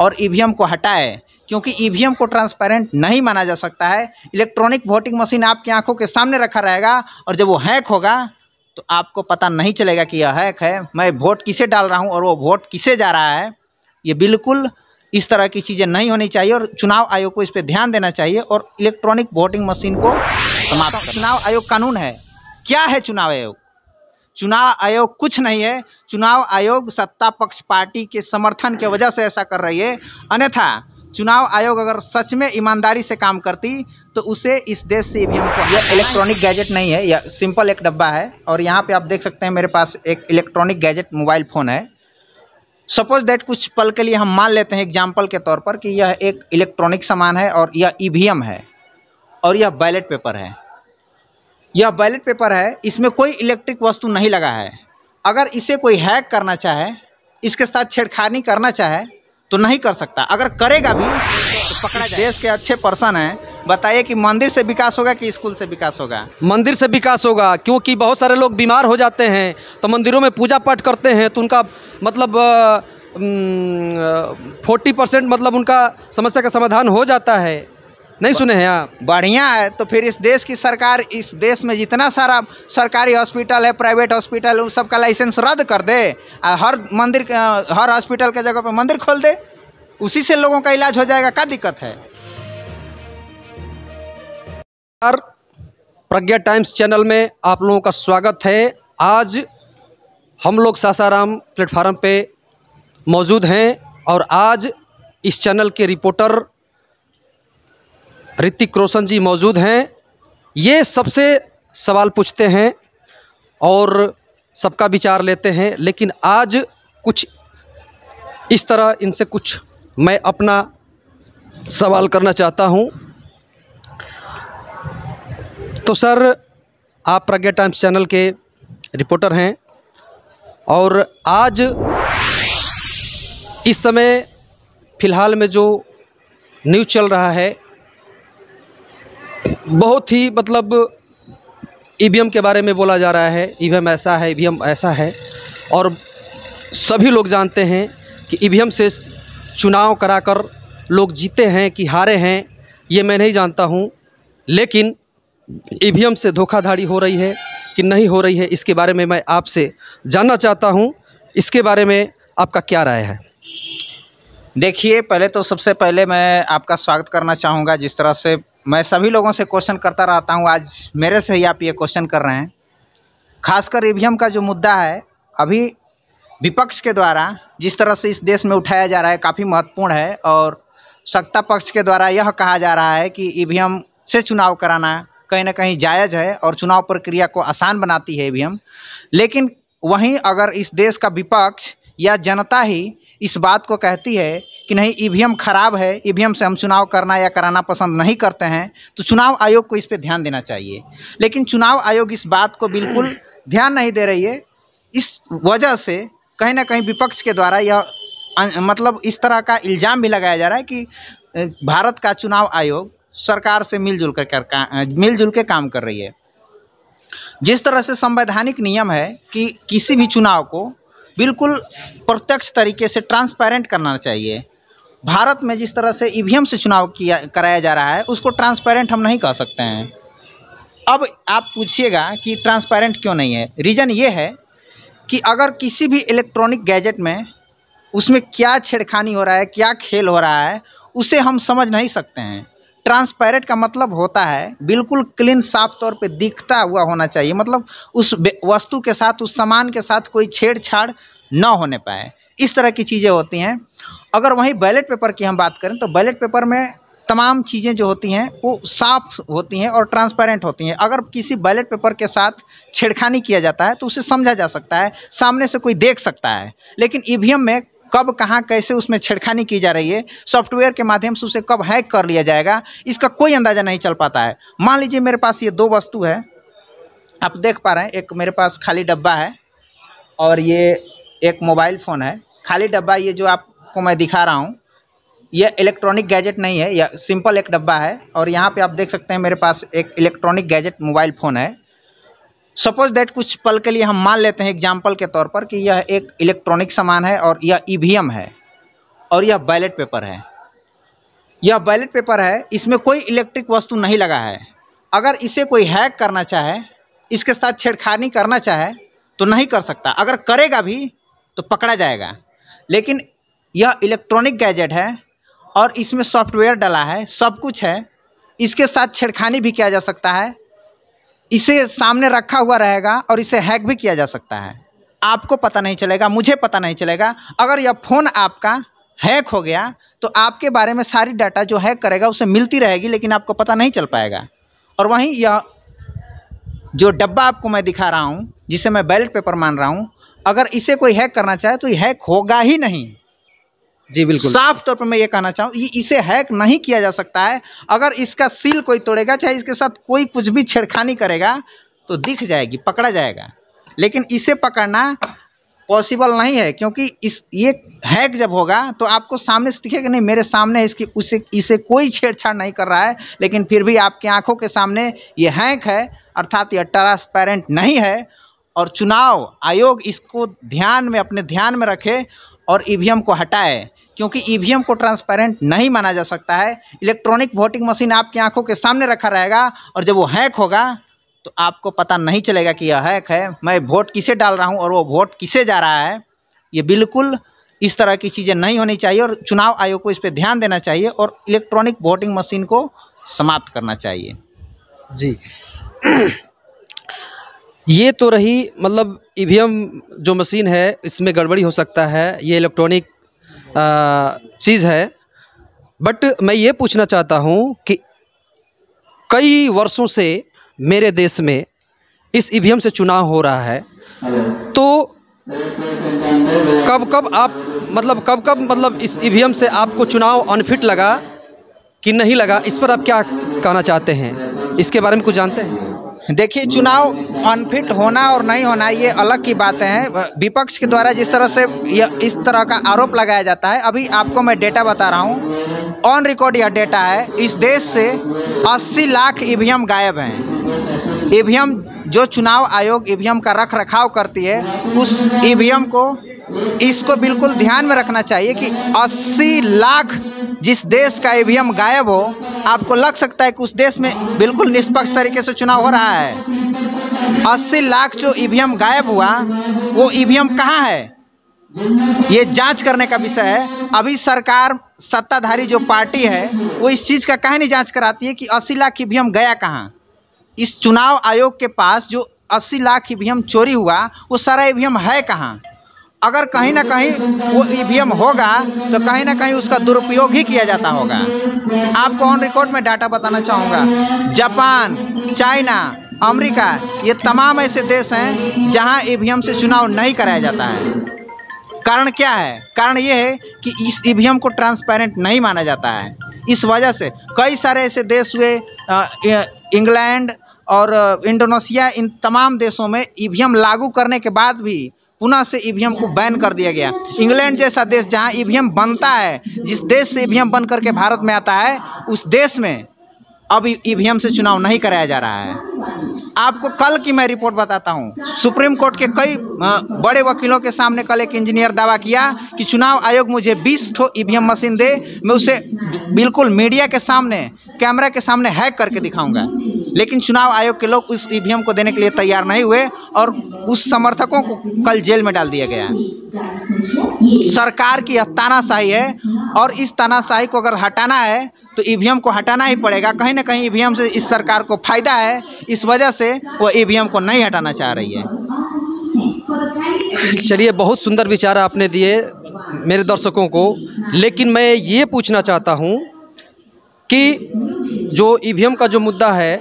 और ईवीएम को हटाए, क्योंकि ईवीएम को ट्रांसपेरेंट नहीं माना जा सकता है। इलेक्ट्रॉनिक वोटिंग मशीन आपकी आँखों के सामने रखा रहेगा और जब वो हैक होगा तो आपको पता नहीं चलेगा कि यह हैक है। मैं वोट किसे डाल रहा हूँ और वो वोट किसे जा रहा है, ये बिल्कुल इस तरह की चीज़ें नहीं होनी चाहिए और चुनाव आयोग को इस पर ध्यान देना चाहिए और इलेक्ट्रॉनिक वोटिंग मशीन को समाप्त चुनाव आयोग कानून है। क्या है चुनाव आयोग? चुनाव आयोग कुछ नहीं है। चुनाव आयोग सत्ता पक्ष पार्टी के समर्थन के वजह से ऐसा कर रही है। अन्यथा, चुनाव आयोग अगर सच में ईमानदारी से काम करती तो उसे इस देश से ईवीएम को यह इलेक्ट्रॉनिक गैजेट नहीं है, यह सिंपल एक डब्बा है। और यहाँ पे आप देख सकते हैं मेरे पास एक इलेक्ट्रॉनिक गैजेट मोबाइल फ़ोन है। सपोज़ दैट कुछ पल के लिए हम मान लेते हैं एग्ज़ाम्पल के तौर पर कि यह एक इलेक्ट्रॉनिक सामान है और यह ईवीएम है और यह बैलेट पेपर है। यह बैलेट पेपर है, इसमें कोई इलेक्ट्रिक वस्तु नहीं लगा है। अगर इसे कोई हैक करना चाहे, इसके साथ छेड़खानी करना चाहे तो नहीं कर सकता। अगर करेगा भी तो पकड़ा जाए। देश के अच्छे पर्सन हैं। बताइए कि मंदिर से विकास होगा कि स्कूल से विकास होगा? मंदिर से विकास होगा, क्योंकि बहुत सारे लोग बीमार हो जाते हैं तो मंदिरों में पूजा पाठ करते हैं तो उनका मतलब फोर्टी परसेंट मतलब उनका समस्या का समाधान हो जाता है। नहीं सुने हैं आप? बढ़िया है तो फिर इस देश की सरकार इस देश में जितना सारा सरकारी हॉस्पिटल है प्राइवेट हॉस्पिटल उन सब का लाइसेंस रद्द कर दे। आ हर मंदिर हर हॉस्पिटल के जगह पर मंदिर खोल दे। उसी से लोगों का इलाज हो जाएगा क्या दिक्कत है? प्रज्ञा टाइम्स चैनल में आप लोगों का स्वागत है। आज हम लोग सासाराम प्लेटफार्म पे मौजूद हैं और आज इस चैनल के रिपोर्टर ऋतिक रोशन जी मौजूद हैं। ये सबसे सवाल पूछते हैं और सबका विचार लेते हैं, लेकिन आज कुछ इस तरह इनसे कुछ मैं अपना सवाल करना चाहता हूँ। तो सर, आप प्रज्ञा टाइम्स चैनल के रिपोर्टर हैं और आज इस समय फ़िलहाल में जो न्यूज़ चल रहा है बहुत ही मतलब ईवीएम के बारे में बोला जा रहा है ईवीएम ऐसा है ईवीएम ऐसा है, और सभी लोग जानते हैं कि ईवीएम से चुनाव कराकर लोग जीते हैं कि हारे हैं, ये मैं नहीं जानता हूँ, लेकिन ईवीएम से धोखाधड़ी हो रही है कि नहीं हो रही है, इसके बारे में मैं आपसे जानना चाहता हूँ, इसके बारे में आपका क्या राय है? देखिए, पहले तो सबसे पहले मैं आपका स्वागत करना चाहूँगा, जिस तरह से मैं सभी लोगों से क्वेश्चन करता रहता हूँ। आज मेरे से ही आप ये क्वेश्चन कर रहे हैं। खासकर ईवीएम का जो मुद्दा है, अभी विपक्ष के द्वारा जिस तरह से इस देश में उठाया जा रहा है, काफ़ी महत्वपूर्ण है और सत्ता पक्ष के द्वारा यह कहा जा रहा है कि ईवीएम से चुनाव कराना कहीं ना कहीं जायज़ है और चुनाव प्रक्रिया को आसान बनाती है ईवीएम। लेकिन वहीं अगर इस देश का विपक्ष या जनता ही इस बात को कहती है कि नहीं, ईवीएम खराब है, ईवीएम से हम चुनाव करना या कराना पसंद नहीं करते हैं तो चुनाव आयोग को इस पर ध्यान देना चाहिए। लेकिन चुनाव आयोग इस बात को बिल्कुल ध्यान नहीं दे रही है। इस वजह से कहीं ना कहीं विपक्ष के द्वारा यह मतलब इस तरह का इल्ज़ाम भी लगाया जा रहा है कि भारत का चुनाव आयोग सरकार से मिलजुल कर कर मिलजुल के काम कर रही है। जिस तरह से संवैधानिक नियम है कि किसी भी चुनाव को बिल्कुल प्रत्यक्ष तरीके से ट्रांसपेरेंट करना चाहिए। भारत में जिस तरह से ईवीएम से चुनाव किया, कराया जा रहा है, उसको ट्रांसपेरेंट हम नहीं कह सकते हैं। अब आप पूछिएगा कि ट्रांसपेरेंट क्यों नहीं है? रीज़न ये है कि अगर किसी भी इलेक्ट्रॉनिक गैजेट में उसमें क्या छेड़खानी हो रहा है, क्या खेल हो रहा है, उसे हम समझ नहीं सकते हैं। ट्रांसपेरेंट का मतलब होता है, बिल्कुल क्लीन, साफ़ तौर पे दिखता हुआ होना चाहिए। मतलब उस वस्तु के साथ, उस सामान के साथ कोई छेड़छाड़ न होने पाए। इस तरह की चीज़ें होती हैं। अगर वहीं बैलेट पेपर की हम बात करें तो बैलेट पेपर में तमाम चीज़ें जो होती हैं, वो साफ़ होती हैं और ट्रांसपेरेंट होती हैं। अगर किसी बैलेट पेपर के साथ छेड़खानी किया जाता है तो उसे समझा जा सकता है, सामने से कोई देख सकता है। लेकिन ईवीएम में कब, कहाँ, कैसे उसमें छेड़खानी की जा रही है, सॉफ्टवेयर के माध्यम से उसे कब हैक कर लिया जाएगा, इसका कोई अंदाज़ा नहीं चल पाता है। मान लीजिए मेरे पास ये दो वस्तु है, आप देख पा रहे हैं, एक मेरे पास खाली डब्बा है और ये एक मोबाइल फ़ोन है। खाली डब्बा ये जो आपको मैं दिखा रहा हूँ, ये इलेक्ट्रॉनिक गैजेट नहीं है यह सिंपल एक डब्बा है और यहाँ पे आप देख सकते हैं मेरे पास एक इलेक्ट्रॉनिक गैजेट मोबाइल फ़ोन है। सपोज़ दैट कुछ पल के लिए हम मान लेते हैं एग्ज़ाम्पल के तौर पर कि यह एक इलेक्ट्रॉनिक सामान है और यह ईवीएम है और यह बैलेट पेपर है। यह बैलेट पेपर है, इसमें कोई इलेक्ट्रिक वस्तु नहीं लगा है। अगर इसे कोई हैक करना चाहे, इसके साथ छेड़खानी करना चाहे तो नहीं कर सकता। अगर करेगा भी तो पकड़ा जाएगा। लेकिन यह इलेक्ट्रॉनिक गैजेट है और इसमें सॉफ्टवेयर डला है, सब कुछ है, इसके साथ छेड़खानी भी किया जा सकता है। इसे सामने रखा हुआ रहेगा और इसे हैक भी किया जा सकता है। आपको पता नहीं चलेगा, मुझे पता नहीं चलेगा। अगर यह फ़ोन आपका हैक हो गया तो आपके बारे में सारी डाटा जो हैक करेगा, उसे मिलती रहेगी, लेकिन आपको पता नहीं चल पाएगा। और वहीं यह जो डब्बा आपको मैं दिखा रहा हूँ, जिसे मैं बैलेट पेपर मान रहा हूँ, अगर इसे कोई हैक करना चाहे तो ये हैक होगा ही नहीं। जी, बिल्कुल। साफ़ तौर पर मैं ये कहना चाहूँ इसे हैक नहीं किया जा सकता है। अगर इसका सील कोई तोड़ेगा, चाहे इसके साथ कोई कुछ भी छेड़खानी करेगा तो दिख जाएगी, पकड़ा जाएगा। लेकिन इसे पकड़ना पॉसिबल नहीं है, क्योंकि इस, ये हैक जब होगा तो आपको सामने से दिखेगा नहीं, मेरे सामने इसकी, उसे, इसे कोई छेड़छाड़ नहीं कर रहा है, लेकिन फिर भी आपकी आँखों के सामने ये हैक है, अर्थात यह ट्रांसपेरेंट नहीं है। और चुनाव आयोग इसको ध्यान में, अपने ध्यान में रखे और ईवीएम को हटाए, क्योंकि ईवीएम को ट्रांसपेरेंट नहीं माना जा सकता है। इलेक्ट्रॉनिक वोटिंग मशीन आपकी आँखों के सामने रखा रहेगा और जब वो हैक होगा तो आपको पता नहीं चलेगा कि यह हैक है। मैं वोट किसे डाल रहा हूँ और वो वोट किसे जा रहा है, ये बिल्कुल इस तरह की चीज़ें नहीं होनी चाहिए और चुनाव आयोग को इस पर ध्यान देना चाहिए और इलेक्ट्रॉनिक वोटिंग मशीन को समाप्त करना चाहिए। जी। ये तो रही मतलब ईवीएम जो मशीन है इसमें गड़बड़ी हो सकता है ये इलेक्ट्रॉनिक चीज़ है। बट मैं ये पूछना चाहता हूँ कि कई वर्षों से मेरे देश में इस ईवीएम से चुनाव हो रहा है। तो कब कब आप मतलब कब कब मतलब इस ईवीएम से आपको चुनाव अनफिट लगा कि नहीं लगा इस पर आप क्या कहना चाहते हैं? इसके बारे में कुछ जानते हैं? देखिए, चुनाव अनफिट होना और नहीं होना, ये अलग की बातें हैं। विपक्ष के द्वारा जिस तरह से इस तरह का आरोप लगाया जाता है, अभी आपको मैं डेटा बता रहा हूँ। ऑन रिकॉर्ड यह डेटा है, इस देश से 80 लाख ईवीएम गायब हैं। ईवीएम, जो चुनाव आयोग ईवीएम का रख रखाव करती है, उस ईवीएम को, इसको बिल्कुल ध्यान में रखना चाहिए कि 80 लाख जिस देश का ईवीएम गायब हो, आपको लग सकता है कि उस देश में बिल्कुल निष्पक्ष तरीके से चुनाव हो रहा है। अस्सी लाख जो ईवीएम गायब हुआ, वो ईवीएम कहाँ है? ये जाँच करने का विषय है। अभी सरकार, सत्ताधारी जो पार्टी है, वो इस चीज़ का कहीं नहीं जाँच कराती है कि अस्सी लाख ईवीएम गया कहाँ। इस चुनाव आयोग के पास जो अस्सी लाख ईवीएम चोरी हुआ, वो सारा ईवीएम है कहाँ? अगर कहीं ना कहीं वो ईवीएम होगा तो कहीं ना कहीं उसका दुरुपयोग ही किया जाता होगा। आपको ऑन रिकॉर्ड में डाटा बताना चाहूँगा। जापान, चाइना, अमेरिका, ये तमाम ऐसे देश हैं जहाँ ईवीएम से चुनाव नहीं कराया जाता है। कारण क्या है? कारण ये है कि इस ईवीएम को ट्रांसपेरेंट नहीं माना जाता है। इस वजह से कई सारे ऐसे देश हुए इंग्लैंड और इंडोनेशिया, इन तमाम देशों में ईवीएम लागू करने के बाद भी पुनः से ईवीएम को बैन कर दिया गया। इंग्लैंड जैसा देश जहाँ ईवीएम बनता है, जिस देश से ईवीएम बन करके भारत में आता है, उस देश में अब ईवीएम से चुनाव नहीं कराया जा रहा है। आपको कल की मैं रिपोर्ट बताता हूँ। सुप्रीम कोर्ट के कई बड़े वकीलों के सामने कल एक इंजीनियर दावा किया कि चुनाव आयोग मुझे 20 ठो ईवीएम मशीन दे, मैं उसे बिल्कुल मीडिया के सामने, कैमरा के सामने हैक करके दिखाऊँगा। लेकिन चुनाव आयोग के लोग उस ईवीएम को देने के लिए तैयार नहीं हुए और उस समर्थकों को कल जेल में डाल दिया गया। सरकार की तानाशाही है और इस तानाशाही को अगर हटाना है तो ईवीएम को हटाना ही पड़ेगा। कहीं ना कहीं ईवीएम से इस सरकार को फ़ायदा है, इस वजह से वो ईवीएम को नहीं हटाना चाह रही है। चलिए, बहुत सुंदर विचार आपने दिए मेरे दर्शकों को, लेकिन मैं ये पूछना चाहता हूँ कि जो ईवीएम का जो मुद्दा है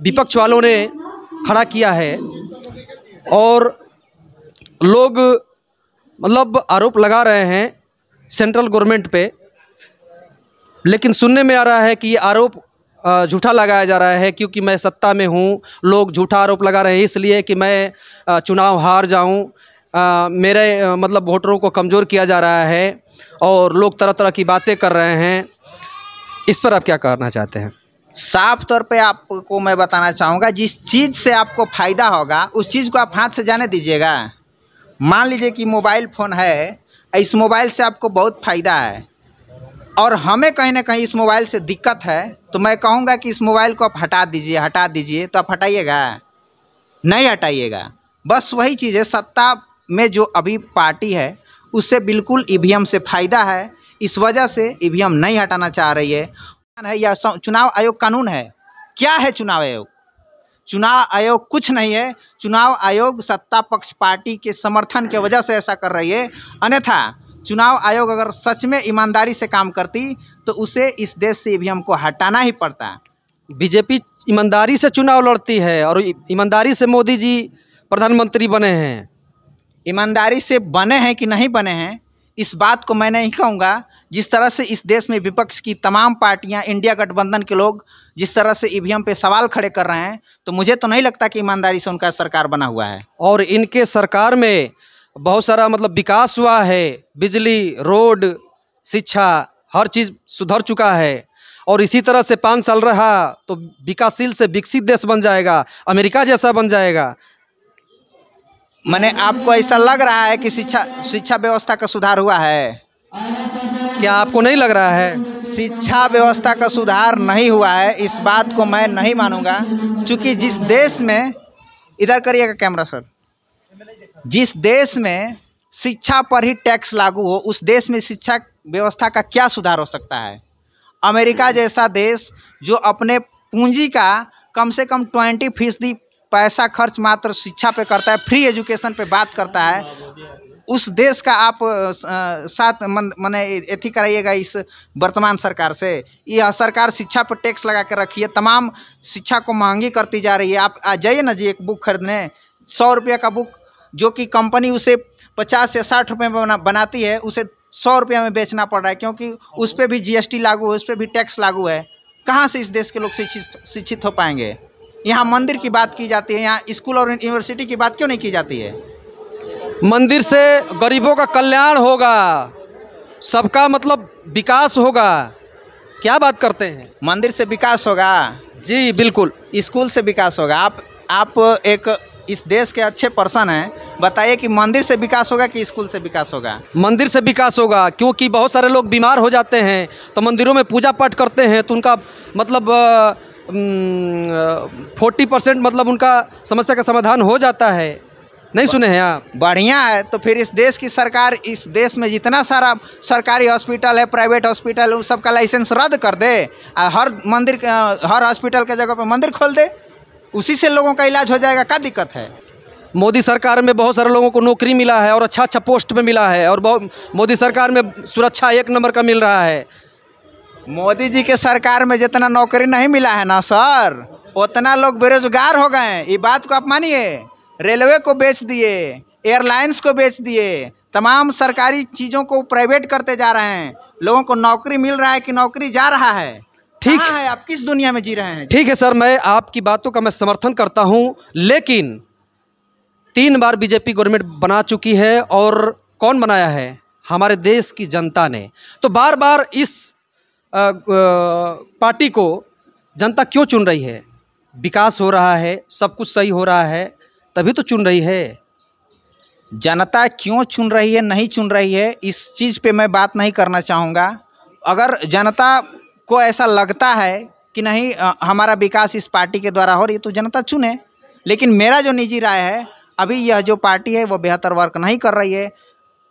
विपक्ष वालों ने खड़ा किया है और लोग मतलब आरोप लगा रहे हैं सेंट्रल गवर्नमेंट पे। लेकिन सुनने में आ रहा है कि ये आरोप झूठा लगाया जा रहा है क्योंकि मैं सत्ता में हूँ। लोग झूठा आरोप लगा रहे हैं इसलिए कि मैं चुनाव हार जाऊँ। मेरे मतलब वोटरों को कमज़ोर किया जा रहा है और लोग तरह तरह की बातें कर रहे हैं। इस पर आप क्या कहना चाहते हैं? साफ़ तौर पे आपको मैं बताना चाहूँगा, जिस चीज़ से आपको फ़ायदा होगा, उस चीज़ को आप हाथ से जाने दीजिएगा। मान लीजिए कि मोबाइल फ़ोन है, इस मोबाइल से आपको बहुत फ़ायदा है। और हमें कहीं ना कहीं इस मोबाइल से दिक्कत है तो मैं कहूँगा कि इस मोबाइल को आप हटा दीजिए हटा दीजिए तो आप हटाइएगा। नहीं हटाइएगा। बस वही चीज़ है, सत्ता में जो अभी पार्टी है, उससे बिल्कुल ईवीएम से फ़ायदा है। इस वजह से ईवीएम नहीं हटाना चाह रही है। है या चुनाव आयोग कानून है? क्या है चुनाव आयोग? चुनाव आयोग कुछ नहीं है। चुनाव आयोग सत्ता पक्ष पार्टी के समर्थन के वजह से ऐसा कर रही है। अन्यथा चुनाव आयोग अगर सच में ईमानदारी से काम करती तो उसे इस देश से ईवीएम को हटाना ही पड़ता। बीजेपी ईमानदारी से चुनाव लड़ती है और ईमानदारी से मोदी जी प्रधानमंत्री बने हैं। ईमानदारी से बने हैं कि नहीं बने हैं? इस बात को मैं नहीं कहूँगा। जिस तरह से इस देश में विपक्ष की तमाम पार्टियाँ इंडिया गठबंधन के लोग जिस तरह से ईवीएम पे सवाल खड़े कर रहे हैं तो मुझे तो नहीं लगता कि ईमानदारी से उनका सरकार बना हुआ है। और इनके सरकार में बहुत सारा मतलब विकास हुआ है। बिजली रोड शिक्षा हर चीज़ सुधर चुका है। और इसी तरह से पाँच साल रहा तो विकासशील से विकसित देश बन जाएगा अमेरिका जैसा बन जाएगा। मैंने आपको ऐसा लग रहा है कि शिक्षा शिक्षा व्यवस्था का सुधार हुआ है। क्या आपको नहीं लग रहा है? शिक्षा व्यवस्था का सुधार नहीं हुआ है, इस बात को मैं नहीं मानूँगा। क्योंकि जिस देश में, इधर करिएगा कैमरा, सर। जिस देश में शिक्षा पर ही टैक्स लागू हो, उस देश में शिक्षा व्यवस्था का क्या सुधार हो सकता है? अमेरिका जैसा देश, जो अपने पूंजी का कम से कम ट्वेंटी फ़ीसदी पैसा खर्च मात्र शिक्षा पे करता है, फ्री एजुकेशन पे बात करता है उस देश का आप साथ मैंने एथी कराइएगा इस वर्तमान सरकार से। यह सरकार शिक्षा पर टैक्स लगा कर रखी है तमाम शिक्षा को महँगी करती जा रही है। आप आ जाइए ना जी एक बुक खरीदने सौ रुपये का बुक जो कि कंपनी उसे पचास या साठ रुपये में बना, बनाती है उसे सौ रुपये में बेचना पड़ रहा है क्योंकि उस पर भी जीएसटी लागू है उस पर भी टैक्स लागू है। कहाँ से इस देश के लोग शिक्षित शिक्षित हो पाएँगे? यहाँ मंदिर की बात की जाती है यहाँ स्कूल और यूनिवर्सिटी की बात क्यों नहीं की जाती है? मंदिर से गरीबों का कल्याण होगा सबका मतलब विकास होगा। क्या बात करते हैं? मंदिर से विकास होगा। जी बिल्कुल। स्कूल से विकास होगा। आप आप एक इस देश के अच्छे पर्सन हैं। बताइए कि मंदिर से विकास होगा कि स्कूल से विकास होगा? मंदिर से विकास होगा क्योंकि बहुत सारे लोग बीमार हो जाते हैं तो मंदिरों में पूजा पाठ करते हैं तो उनका मतलब फोर्टी परसेंट मतलब उनका समस्या का समाधान हो जाता है। नहीं सुने हैं आप? बढ़िया है तो फिर इस देश की सरकार इस देश में जितना सारा सरकारी हॉस्पिटल है प्राइवेट हॉस्पिटल उन सब का लाइसेंस रद्द कर दे। आ हर मंदिर हर हॉस्पिटल के जगह पर मंदिर खोल दे। उसी से लोगों का इलाज हो जाएगा क्या दिक्कत है? मोदी सरकार में बहुत सारे लोगों को नौकरी मिला है और अच्छा अच्छा पोस्ट पे मिला है और मोदी सरकार में सुरक्षा एक नंबर का मिल रहा है। मोदी जी के सरकार में जितना नौकरी नहीं मिला है ना सर उतना लोग बेरोजगार हो गए ये बात को आप मानिए। रेलवे को बेच दिए एयरलाइंस को बेच दिए तमाम सरकारी चीज़ों को प्राइवेट करते जा रहे हैं। लोगों को नौकरी मिल रहा है कि नौकरी जा रहा है? ठीक। है? आप किस दुनिया में जी रहे हैं? ठीक है सर मैं आपकी बातों का मैं समर्थन करता हूँ लेकिन तीन बार बीजेपी गवर्नमेंट बना चुकी है और कौन बनाया है? हमारे देश की जनता ने। तो बार बार इस पार्टी को जनता क्यों चुन रही है? विकास हो रहा है सब कुछ सही हो रहा है तभी तो चुन रही है। जनता क्यों चुन रही है, नहीं चुन रही है, इस चीज़ पे मैं बात नहीं करना चाहूँगा। अगर जनता को ऐसा लगता है कि नहीं हमारा विकास इस पार्टी के द्वारा हो रही है तो जनता चुने। लेकिन मेरा जो निजी राय है, अभी यह जो पार्टी है, वो बेहतर वर्क नहीं कर रही है।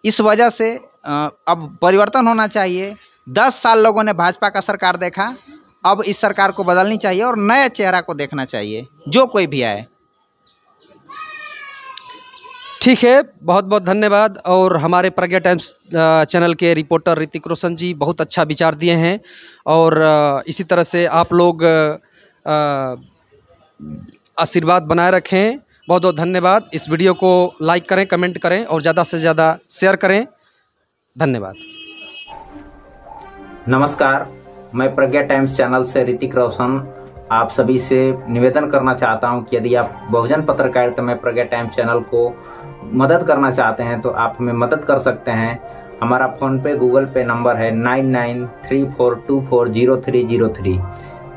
इस वजह से अब परिवर्तन होना चाहिए। दस साल लोगों ने भाजपा का सरकार देखा, अब इस सरकार को बदलनी चाहिए और नए चेहरा को देखना चाहिए, जो कोई भी आए। ठीक है बहुत बहुत धन्यवाद और हमारे प्रज्ञा टाइम्स चैनल के रिपोर्टर ऋतिक रोशन जी बहुत अच्छा विचार दिए हैं और इसी तरह से आप लोग आशीर्वाद बनाए रखें। बहुत बहुत धन्यवाद। इस वीडियो को लाइक करें, कमेंट करें और ज़्यादा से ज़्यादा शेयर करें। धन्यवाद। नमस्कार। मैं प्रज्ञा टाइम्स चैनल से ऋतिक रोशन। आप सभी से निवेदन करना चाहता हूँ कि यदि आप बहुजन पत्रकारिता में प्रज्ञा टाइम्स चैनल को मदद करना चाहते हैं तो आप हमें मदद कर सकते हैं। हमारा फ़ोन पे गूगल पे नंबर है nine nine three four two four zero three zero three.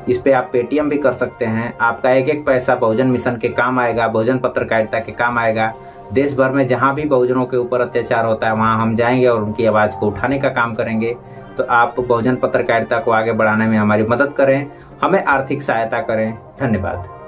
इस पे आप पेटीएम भी कर सकते हैं। आपका एक एक पैसा बहुजन मिशन के काम आएगा बहुजन पत्रकारिता के काम आएगा। देश भर में जहाँ भी बहुजनों के ऊपर अत्याचार होता है, वहाँ हम जाएँगे और उनकी आवाज़ को उठाने का काम करेंगे। तो आप बहुजन पत्रकारिता को आगे बढ़ाने में हमारी मदद करें। हमें आर्थिक सहायता करें। धन्यवाद।